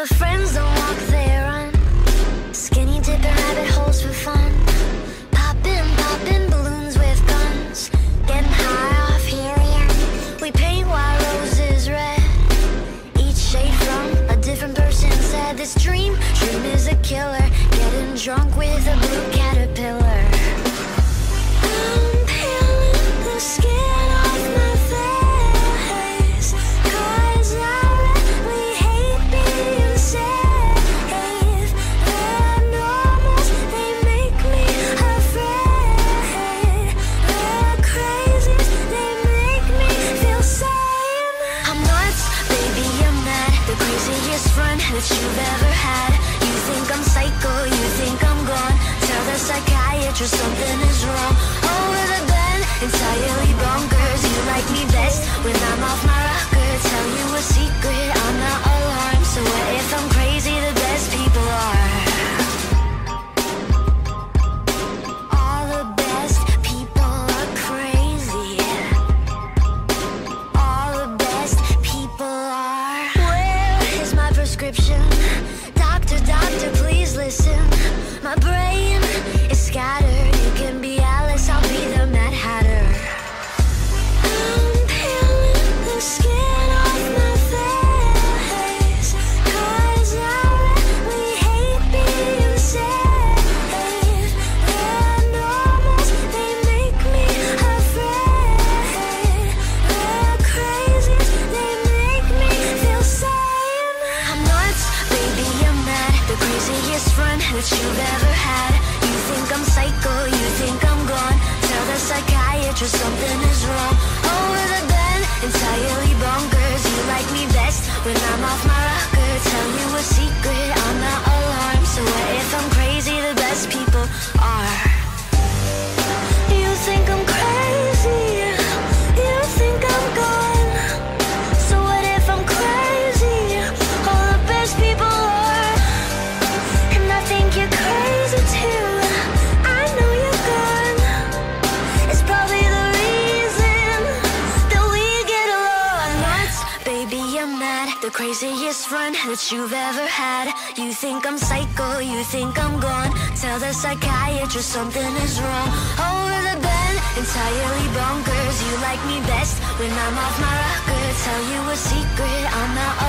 But friends don't walk, they run. Skinny dipping rabbit holes for fun. Popping, popping balloons with guns. Getting high off helium. We paint while roses red. Each shade from a different person said this dream, dream is a killer. Getting drunk with a blue caterpillar. I'm that you've ever had. You think I'm psycho, you think I'm gone. Tell the psychiatrist something is wrong. Over the bed, entirely bonkers. You like me best when I'm off friend you've ever had. You think I'm psycho, you think I'm gone. Tell the psychiatrist something is wrong. Over the bed, entirely bonkers. You like me best when I'm off my rocker. Tell you a secret, The craziest run that you've ever had. You think I'm psycho, you think I'm gone. Tell the psychiatrist something is wrong. Over the bed, entirely bonkers. You like me best when I'm off my rocker. Tell you a secret, I'm not